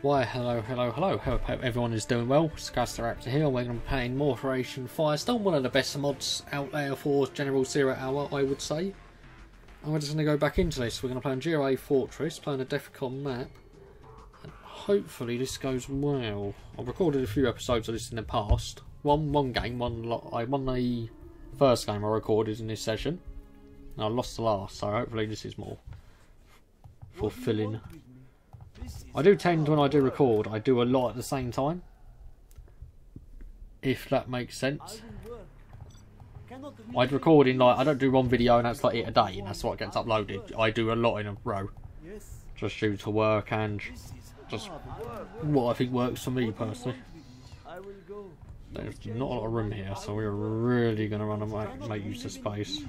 Why, hello, hello, hello. Hope everyone is doing well. Sarcastic Raptor here. We're going to be playing more Operation Firestorm, one of the best mods out there for General Zero Hour, I would say. And we're just going to go back into this. We're going to play on GLA Fortress, playing a Defcon map. And hopefully this goes well. I've recorded a few episodes of this in the past. One one game, one lot. I won the first game I recorded in this session. And I lost the last, so hopefully this is more fulfilling. I do tend when I do record, I do a lot at the same time. If that makes sense. I'd record in like I don't do one video and that's like it a day and that's what gets uploaded. I do a lot in a row. Just due to work and just what I think works for me personally. There's not a lot of room here, so we're really going to run and make, make use of space.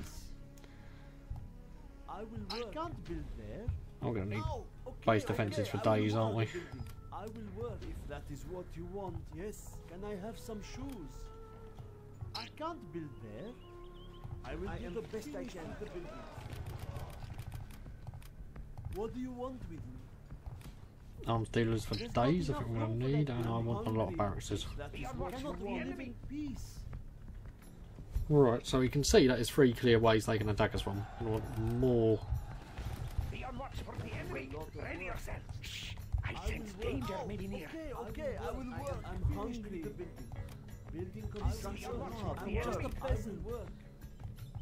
I'm going to need base defences for days, aren't we? I will work if that is what you want. Yes. Can I have some shoes? I can't build there. I will do the best I can. The building. What do you want with me? Arms dealers for days, I think we're going to need, and I want a lot of barracks. That is what you want. Live in peace. Right, so we can see that there's three clear ways they can attack us from. We want more. Be on watch for the enemy. Ready yourself. Shh. I I sense will danger Oh, maybe near. Okay, okay, I will work. I'm hungry. The building. Building construction. I'm just a peasant. Work.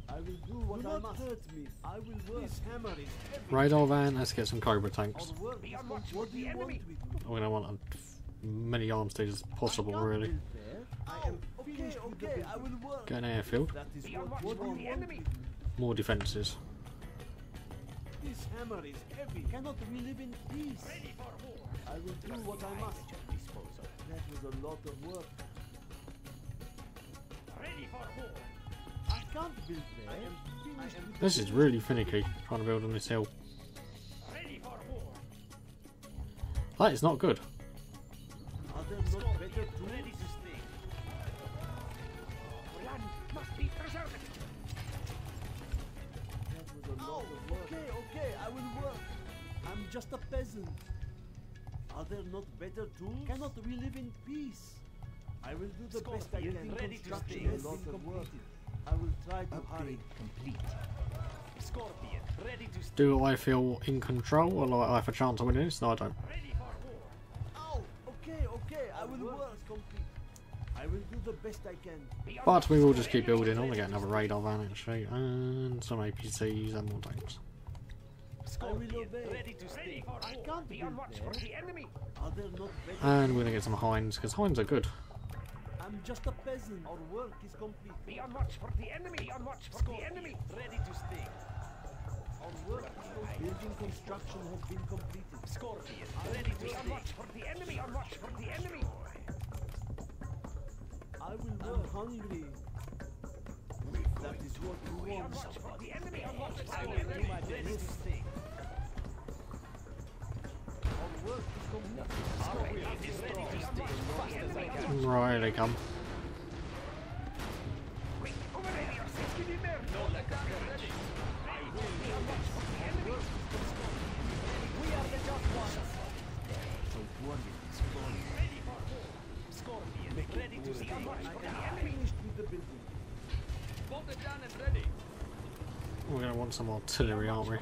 I will do what do I must. hurt me. I will work. This hammer is heavy. Radar van, let's get some Cobra tanks. I'll work. Be on watch for What do you want enemy. with me? We're going to want as many arms dealers as possible, I really. build there. Oh, okay, okay, I will work. Get an airfield, That is Be on what, watch what for you the want enemy. with me. more defences. This hammer is heavy. Cannot we live in peace? Ready for war. I will do what I must. That was a lot of work. Ready for war. I can't build there. I am finished with This is really finicky, trying to build on this hill. Ready for war. That is not good. Are there not better tools? Cannot we live in peace? I will do the best I can. ready to Construction sting. has been completed. I will try to hurry. complete. Scorpion, ready to sting. Do I feel in control or like I have a chance of winning this? No, I don't. Ready for war. Oh, okay, okay, I will work. complete. I will do the best I can. But we will just keep building on. We get another radar van actually, and some APCs and more tanks. Scorpion, ready to sting. I can't Be on watch for the enemy. Are there not better? And we're gonna get some Hinds because Hinds are good. I'm just a peasant. Our work is complete. Be on watch for the enemy. Be on watch for the enemy. Ready to sting. Our work. Building construction has been completed. Scorpion, ready to sting. on watch for the enemy. On watch for the enemy. I will work. I'm hungry. That is what you Be on want. watch for the enemy. On watch for the enemy. Ready to sting. Right, come. I ready. We're gonna want some artillery, aren't we?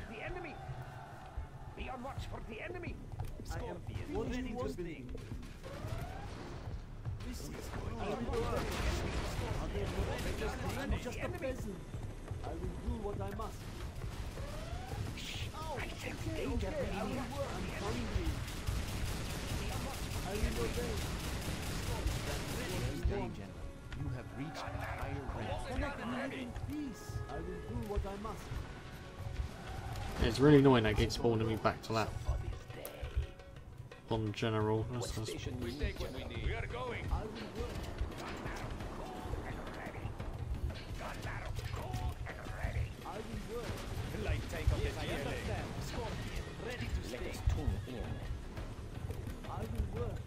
For the enemy. Be on watch for the enemy. I am Scorpion, what do ready to want. This is I will work. Are there not better tools? I'm just a peasant. I will do what I must. Oh, okay, okay, I will work. I'm hungry. I will obey. Danger. You have reached a higher rank. Cannot live in peace? I will do what I must. It's really annoying that keeps spawning me back to that. On general. That's, that's, We take what we need. We are going. I will work. I will work. Light tank of the understand. Scorpion, ready to sting. I will work.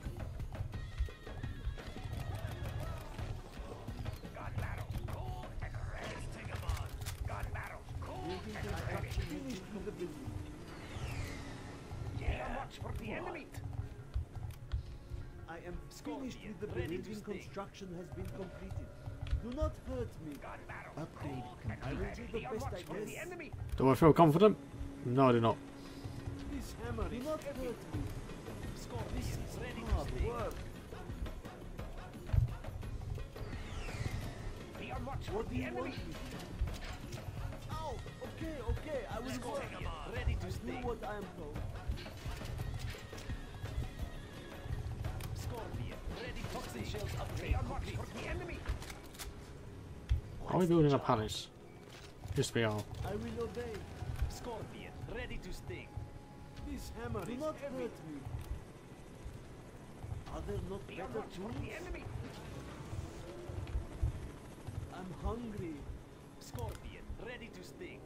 Gun barrels cold and ready. Let's take 'em on. Gun barrels cold Building and ready. construction finished with the building. Be watch for the enemy. Am finished with the building construction has been completed. Do not hurt me. Upgrade I complete. the best I can. Do I feel confident? No, I do not. This hammer do not hurt me. This is hard work. What do you want me? Ow! Okay, okay, I will work. Ready to do what I am told. Scorpion. Ready toxin shells upgrade complete. For the enemy. Are we building a palace? Yes, we are. I will obey. Scorpion. Ready to sting. This hammer do not hurt me. Are there not Be better tools? the enemy. I'm hungry. Scorpion. Ready to sting.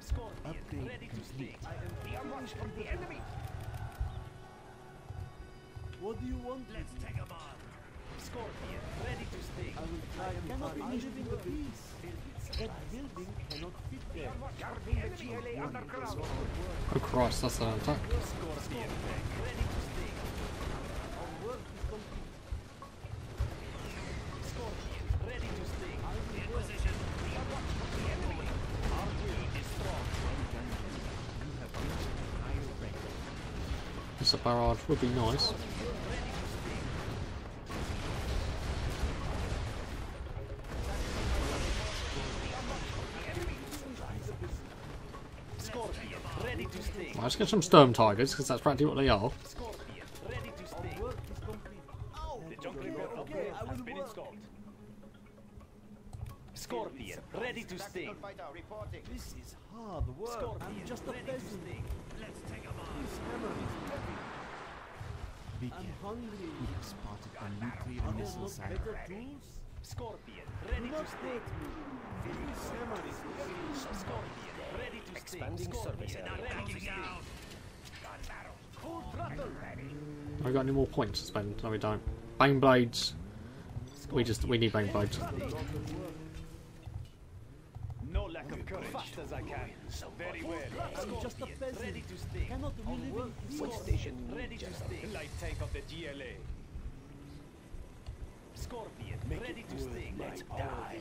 Scorpion. Upgrade ready to sting. I am be on watch for the enemy. What do you want? Let's take him on. Scorpion. Ready to sting. I will try and cannot be live in the peace. That building cannot fit there. Guarding the GLA underground. Oh Christ, that's an attack. Scorpion. Ready to sting. Our work is complete. Scorpion. Ready to sting. In position. Be on watch the enemy. Our team is strong. You have reached a higher rank. This barrage would be nice. Scorpion. Let's get some Sturm Tigers, because that's practically what they are. Scorpion. Ready to sting. Work is complete. Ow! The junk okay, repair okay, upgrade I has will been work. installed. Scorpion. Ready to sting. This is hard work. Scorpion. I'm just a ready to peasant. sting. Let's take him on. This hammer is heavy. Be I'm careful. hungry. We have spotted a nuclear Are there missile not silo. better tools? Scorpion. Do Ready to not sting. hurt me. This hammer is heavy. Scorpion. Ready to sting. Expanding Scorpion. service area. Ready to sting. Full throttle. Have we got any more points to spend? No, we don't. Baneblades. We just, we need Baneblades. No lack of courage. Fast as I can. Very well. I'm just a peasant. Ready to sting. Cannot we live in station? Ready to sting. Light tank of the GLA. Scorpion. Ready to sting. Let's die.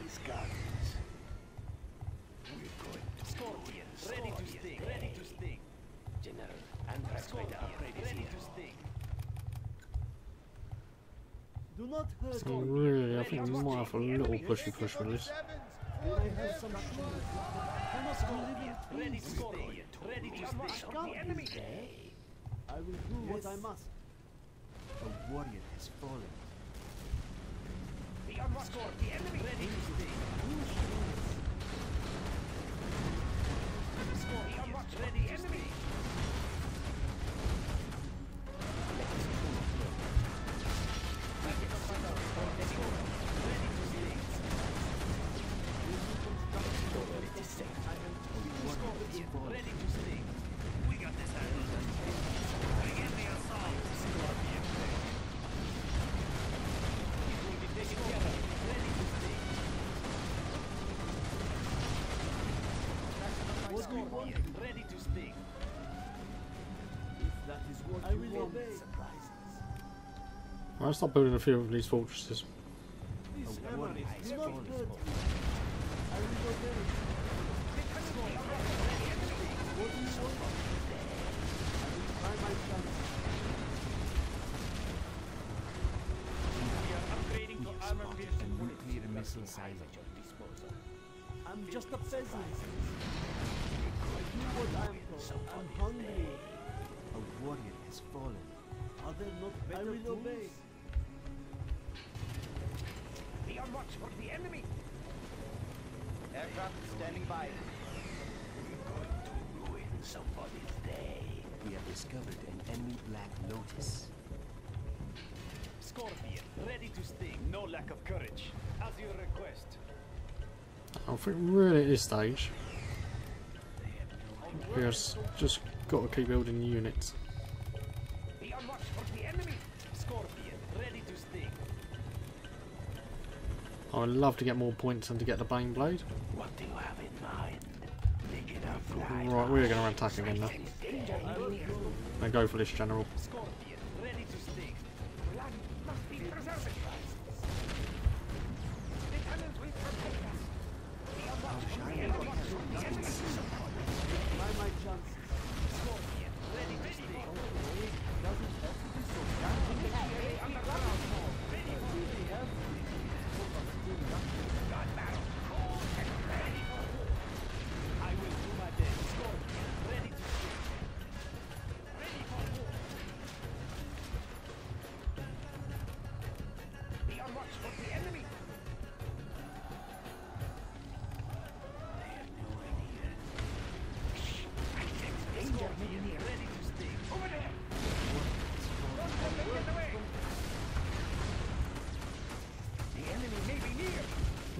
Scorpion. Ready to sting. Ready to sting. General, Anthrax Scorpion. radar upgrade is Ready to sting. Do not hurt So me. really, I think we might have a little pushy push with this. I have some shoes. Cannot we live in Ready to sting. Ready to sting. The enemy. I will do what I must. A warrior has fallen. Be on watch for the enemy. Ready to sting. Ready to sting. That is what I will obey. Let's start building a few of these fortresses. I do what I am told. I'm hungry. A warrior has fallen. Are there not better I will obey. Be on watch for the enemy. Aircraft standing by. We are going to ruin somebody's day. We have discovered an enemy Black Lotus. Scorpion. Ready to sting. No lack of courage. As you request. I think really at this stage, Whereas just gotta keep building units. I would love to get more points and to get the Baneblade. What do you have in mind? Right, we're going to attack again now. Now go for this general.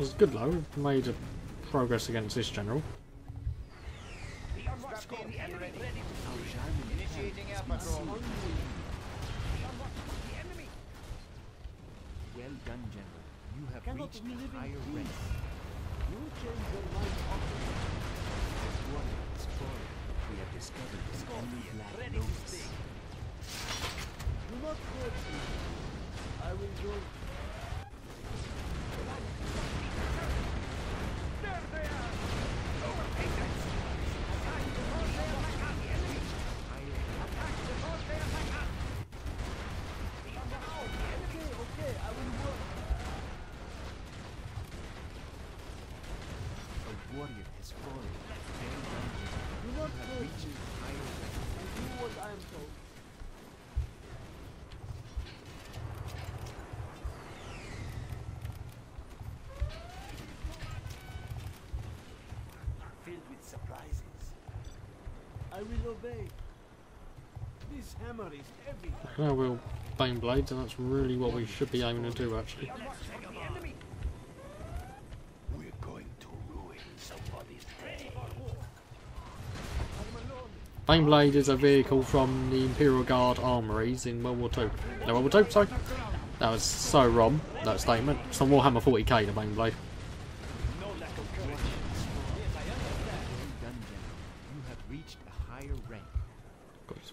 was good though, we've made a progress against this general. Well done, General. You have higher rank. You change your life. As one explorer, we have discovered the black. Do not hurt me. I will join. will obey. This hammer is heavy. Now will Baneblades, and that's really what we should be aiming to do, actually. Baneblade is a vehicle from the Imperial Guard armories in World War II. No, World War II, sorry. That was so wrong, that statement. It's on Warhammer 40k, the Baneblade.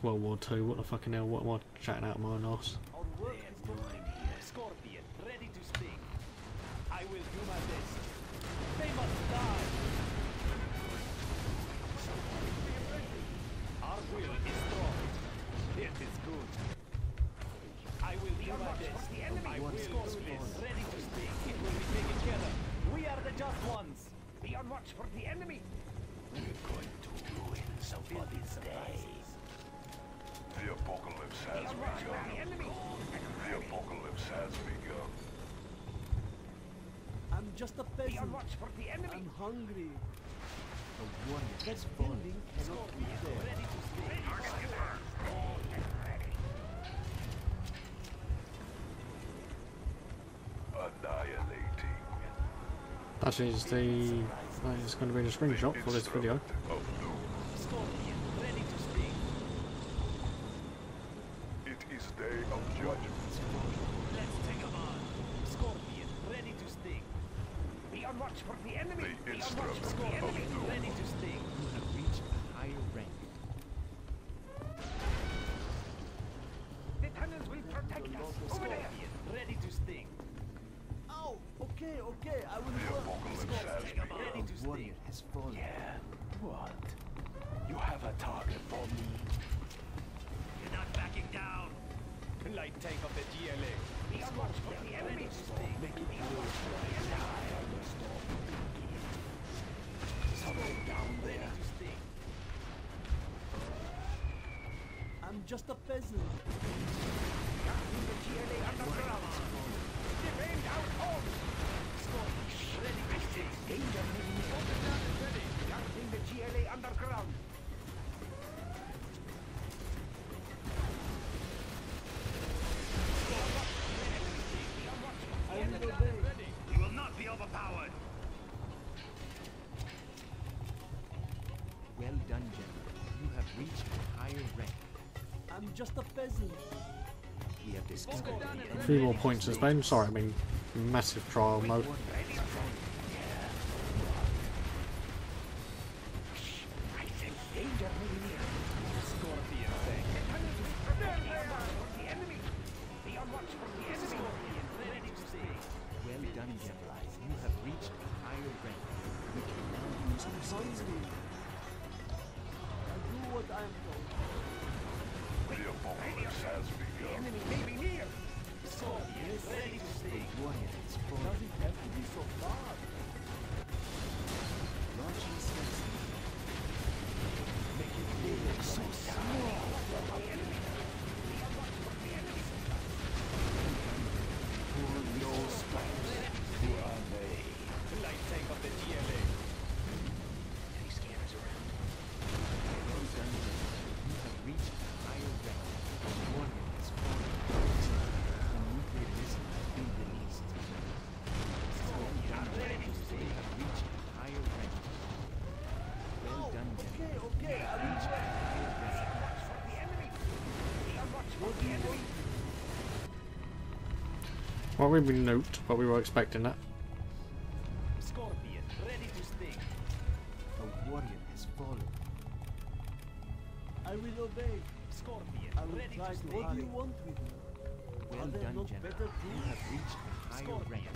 World War Two. What the fucking hell? What am I chatting out my ass? just a peasant. Be on watch for the enemy. I'm hungry. Warrior that is falling cannot be there. Going to oh, be the screenshot for this video. Oh, no. just a peasant. just a pheasant. We have discovered. Three more points has been. Sorry, I mean massive trial mode. Doesn't have to be so bad? Launching Well, we been nuked, but we were expecting that. Scorpion, ready to sting. A warrior has fallen. I will obey. Scorpion, I will ready to to sting. What do you want with me? Well done, General. better You tools? have reached a higher rank.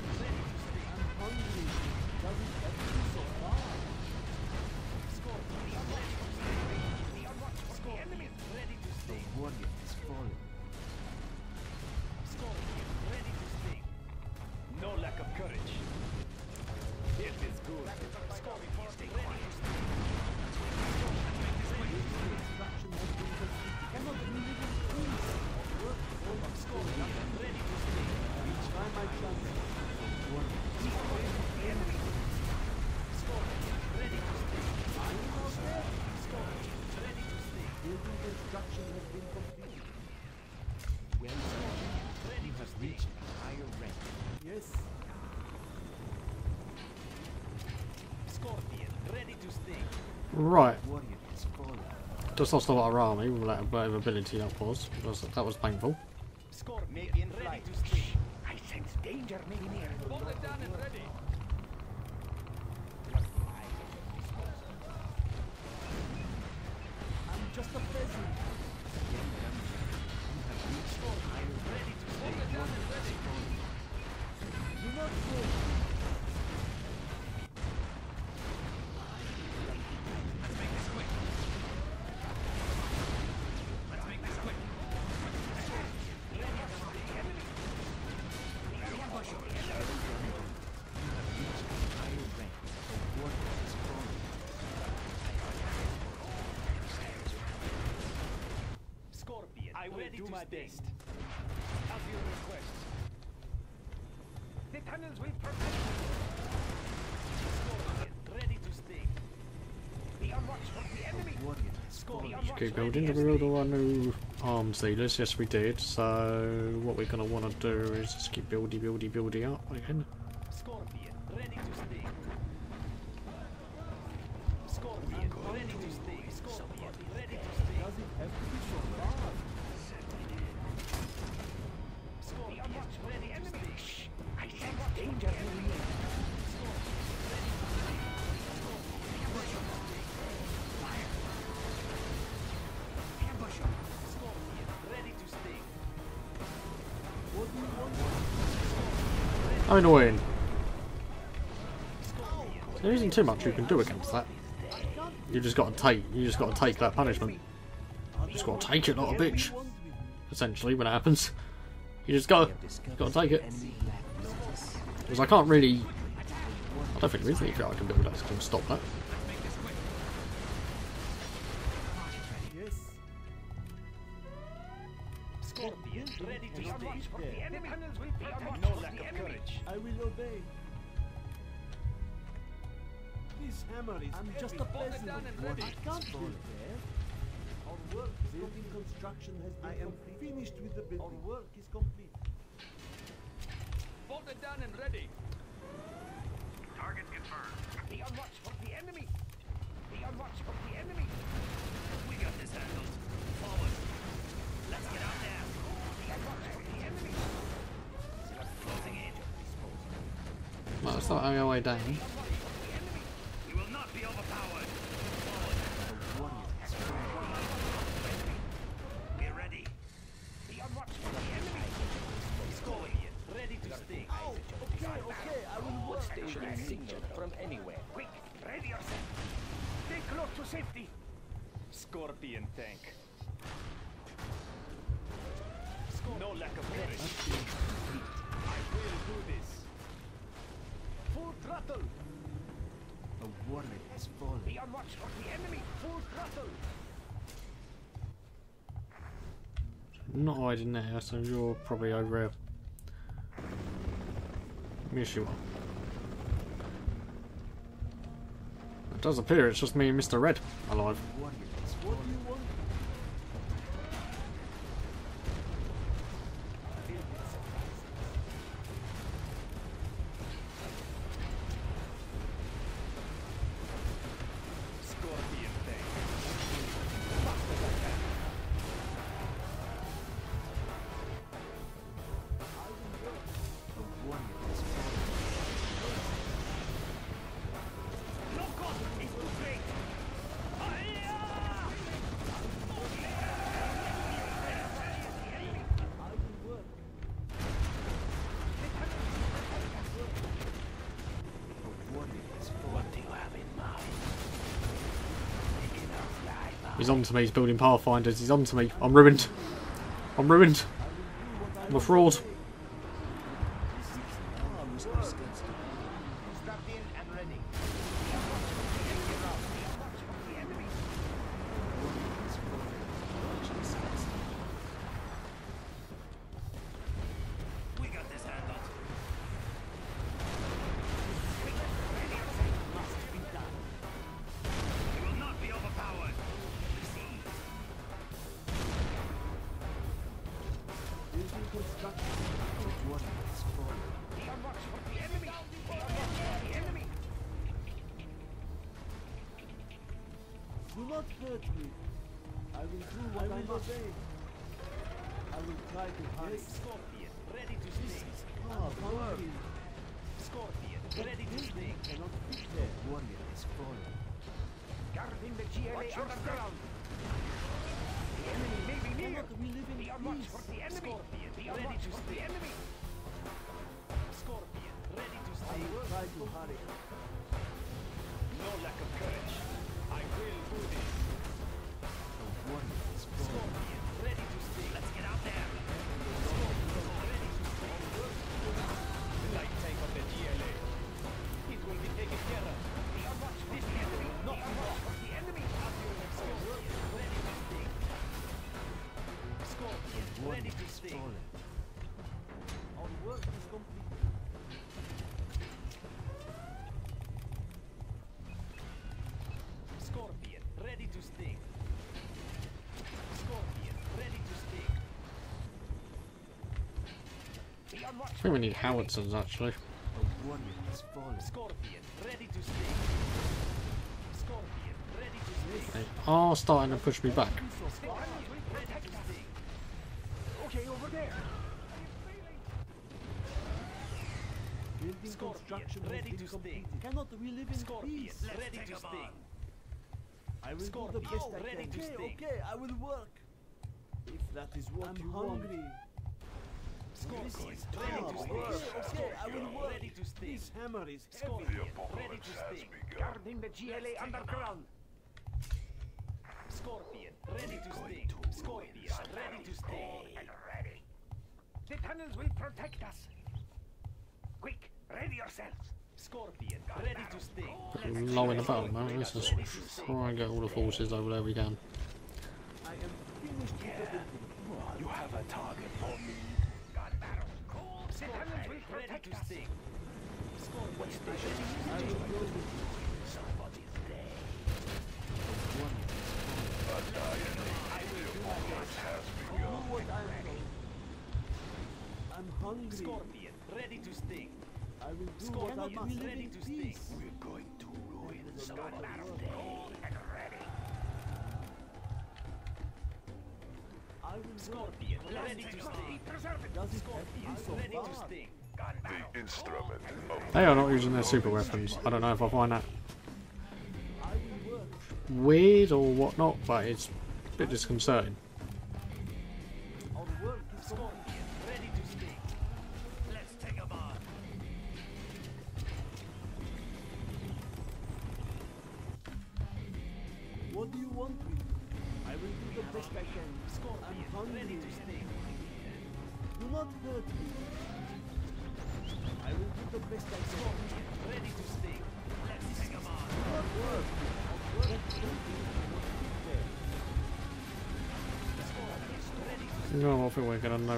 Right, Warrior has fallen. just lost a lot of army with that whatever ability that was. That was, that was painful. Scorpion, do my best. As your request. The tunnels will protect you. Ready to sting. Be on watch for the enemy. The warrior has Scorpion, fallen. watch Keep building. Did as we build sting. all our new arms dealers? Yes, we did. So what we're gonna want to do is just keep buildy, buildy, buildy up again. Scorpion, ready to sting. Scorpion, ready to sting. Scorpion, ready to sting. Does it have to be so bad? Annoying. Scorpion, There isn't too much you can do against that. You just got to take. You just got to take that punishment. Just got to take it, not a bitch. Essentially, when it happens, you just got to. Got to take it. Because I can't really. I don't think there is anything I can build that can stop that. This hammer is I'm just a Hold peasant. What? I can't build there. Our work is building construction has been I am finished with the building. Our work is complete. Hold it down and ready. Target confirmed. Be on watch for the enemy. Be on watch for the enemy. We got this handled. Forward. Let's get out there. Be on watch for the enemy. Closing in. Well, it's not our way down. Safety. Scorpion tank. No lack of courage. I will do this. Full throttle. A warrior has fallen. Be on watch for the enemy. Full throttle. Not hiding there, so you're probably over here. Yes, you are. Does appear it's just me and Mr. Red alive. He's on to me, he's building Pathfinders, he's on to me. I'm ruined. I'm ruined. I'm a fraud. May be near. Cannot we live in Be on watch peace? for the enemy. Scorpion, Be on ready watch to for the enemy. Scorpion, ready to I will try to hurry. No lack of courage. I will do this. A has. Scorpion, I think we need howitzers actually. A warrior has fallen. Scorpion, ready to sting. Scorpion, ready to sting. They are starting to push me back. Scorpion, ready to sting. Okay, over there. Building Scorpion, construction ready to completed. sting. Cannot we live in Scorpion, peace? ready to sting. Oh, I will do the best I ready can. to okay, okay, I will work. If that is what I'm you hungry. want. Scorpion, ready to sting. okay, okay, I will work. Ready to sting. This hammer is heavy. Scorpion, ready to sting. Guarding the GLA underground. Scorpion, ready to sting. Scorpion, ready to sting. And ready. The tunnels will protect us. Quick, ready yourselves. Scorpion, ready to sting. Low in the battle, man. Let's just try and get all the forces over there we can. I am finished with. You have a target for me. Tunnels will Ready protect us. Scorpion, ready to I will go. Somebody's there. What I'm hungry. Scorpion, ready to sting. I will do what I Scorpion, must. Ready to sting. We're going to ruin There's a Scorpion, ready to sting. Preserve it. Does it have to be so Ready to sting. The instrument of They are not using their super weapons. I don't know if I find that I will work. weird or whatnot, but it's a bit disconcerting.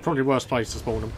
probably the worst place to spawn them.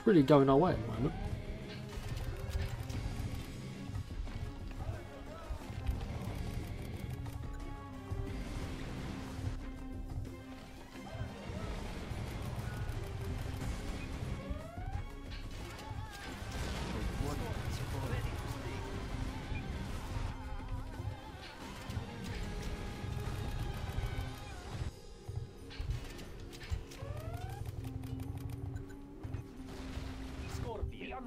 much really going our way at the moment.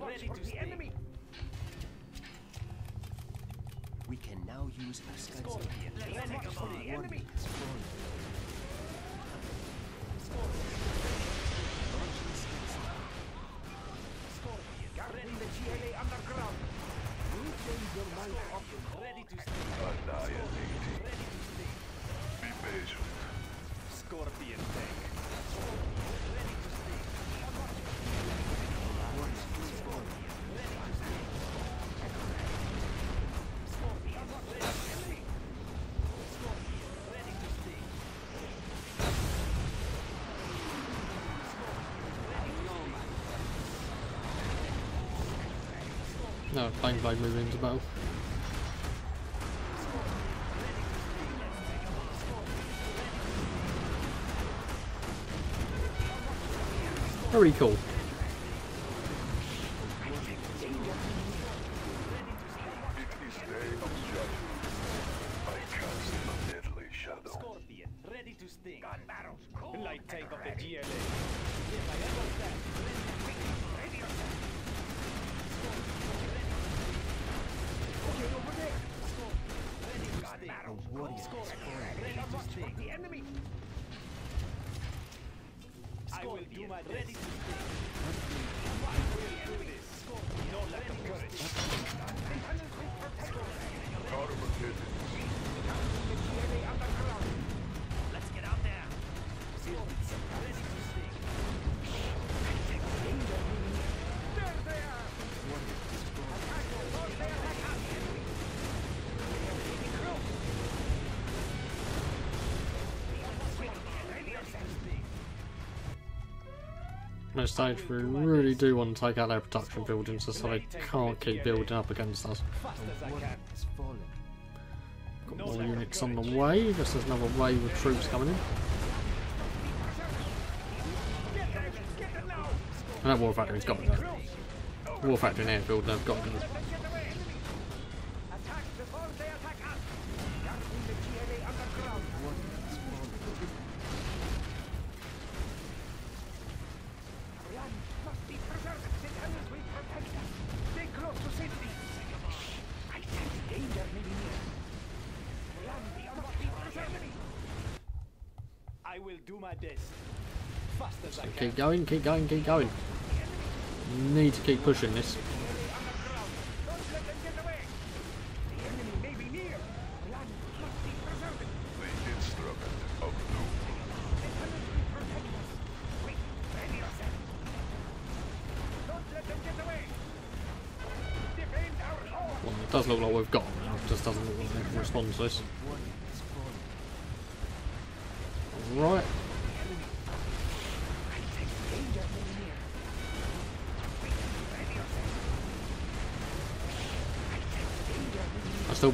ready to the enemy. We can now use our Scorpion, ready against the enemy. No, Baneblade movie into battle. Pretty cool. no stage we really do want to take out their production buildings so they can't keep building up against us. Got more units on the way, this is another wave of troops coming in. And that war factory's got to. War factory and airfield, they've got to. Can. Keep going, keep going, keep going. Need to keep pushing this. Well, it does look like we've got now. It just doesn't look like they can respond to this. Right. Them.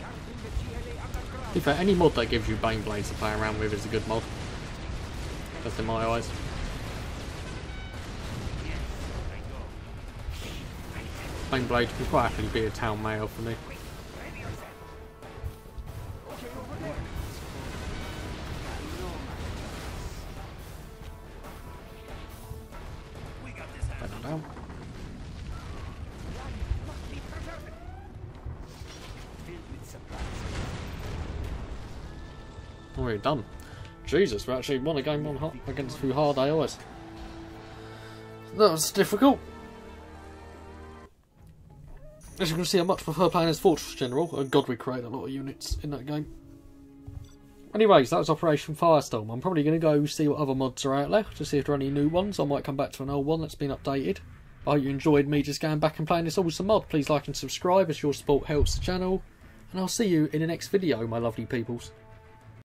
Guarding the GLA underground. If any mod that gives you Baneblades to play around with is a good mod. Just in my eyes. Blade can quite happily be a town mail for me. Already done. Jesus, we actually won a game on against few hard AIs. That was difficult. As you can see, I much prefer playing as Fortress General. Oh god, we create a lot of units in that game. Anyways, that was Operation Firestorm. I'm probably going to go see what other mods are out there to see if there are any new ones. I might come back to an old one that's been updated. I hope you enjoyed me just going back and playing this awesome mod. Please like and subscribe as your support helps the channel. And I'll see you in the next video, my lovely peoples.